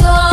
song.